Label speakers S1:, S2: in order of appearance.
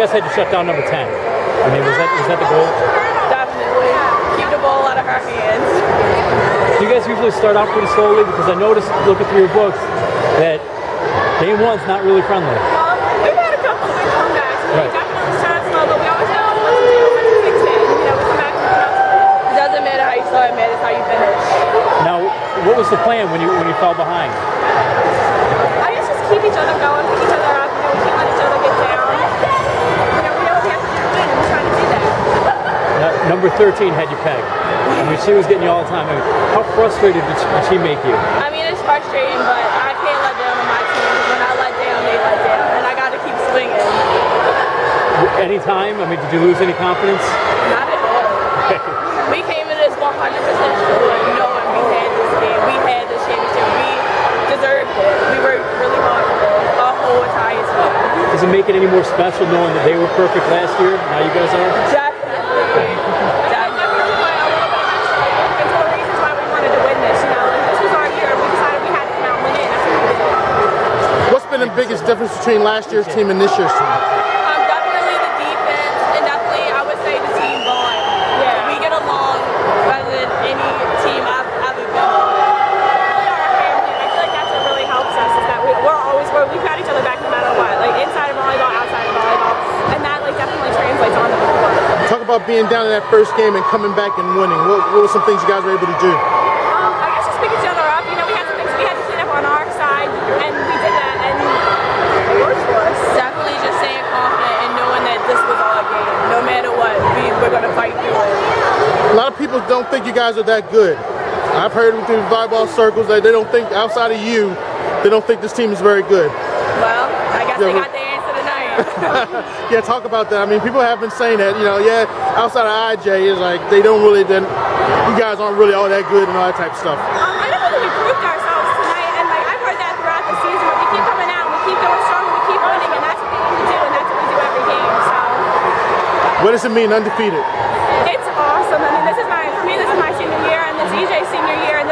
S1: guys had to shut down number 10. I mean, was that was that the goal?
S2: Definitely. Keep the ball out of her hands.
S1: Do you guys usually start out pretty slowly? Because I noticed, looking through your books, that game one's not really friendly.
S2: Um, we've had a couple of good comebacks. We
S1: Right.
S2: definitely start slow, but we always know what to do, what to fix it. You know, we come back and come. It doesn't matter how you start, it matters how you finish.
S1: Now, what was the plan when you when you fell behind?
S2: I guess just keep each other going, pick each other up, you know, we can't let each other get down. You know, we know what we have to do to win, and we're trying to do that.
S1: Uh, number 13 had you pegged. I mean, she was getting you all the time. I mean, how frustrated did she, did she make you?
S2: I mean, it's frustrating, but I can't let down on my team, when I let down, they let down, and I got to keep swinging.
S1: Anytime? I mean, did you lose any confidence?
S2: Not at all. We came in this 100% sure, knowing we had this game. We had this championship. We deserved it. We worked really hard for this our whole entire team.
S1: Does it make it any more special knowing that they were perfect last year? Now you guys are?
S2: Definitely. Definitely put a little bit of extra work into the reasons why we wanted to win this. You know, this was our year. We decided we had to come out and win it, and that's what we did.
S3: What's been the biggest difference between last year's team and this year's team?
S2: Um, definitely the defense, and definitely I would say the team bond. Yeah. We get along better than any team I've ever been on. We are family, I feel like that's what really helps us is that we, we're always we're, we've got each other back no matter what, like inside of volleyball, outside of volleyball, and that like definitely translates onto the court.
S3: Talk about being down in that first game and coming back and winning. What, what were some things you guys were able to do?
S2: Um, I guess just pick each other up. You know, we had some things we had to clean up on our side, and we did that, and it worked for us. Definitely just staying confident and knowing that this was our game. No matter what, we, we're going to fight through it.
S3: A lot of people don't think you guys are that good. I've heard through volleyball circles that they don't think outside of you, they don't think this team is very good.
S2: Well, I guess
S3: Yeah,
S2: they got the answer tonight.
S3: Yeah, talk about that. I mean, people have been saying that. You know, yeah, outside of IJ, is like they don't really. Then you guys aren't really all that good and all that type of stuff.
S2: um, I don't think we proved ourselves tonight, and like I've heard that throughout the season. We keep coming out, we keep going strong, we keep winning, and that's what we need to do, and that's what we do every game. So
S3: What does it mean, undefeated?
S2: It's awesome. I mean, this is my, for me, this is my senior year and the DJ senior year. And